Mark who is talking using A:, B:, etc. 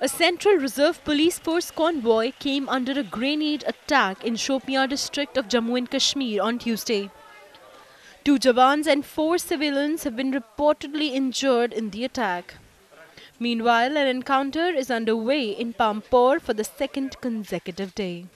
A: A Central Reserve Police Force convoy came under a grenade attack in Shopian district of Jammu and Kashmir on Tuesday. Two Jawans and four civilians have been reportedly injured in the attack. Meanwhile, an encounter is underway in Pampore for the second consecutive day.